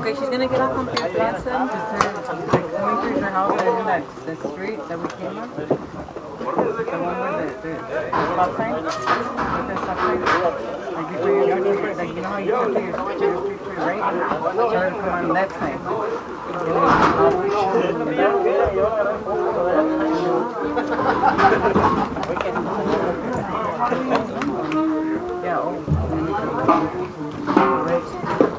Okay, she's gonna get off on Fifth Blossom. Like coming through her house and that the street that we came on. The one with the, the, the stop sign. With the stop sign. Like before you turn to your, like you know how you turn to your, street your street to your right? Try to come on the left side. Yeah, oh. right.